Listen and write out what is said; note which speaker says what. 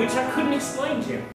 Speaker 1: which I couldn't explain to him.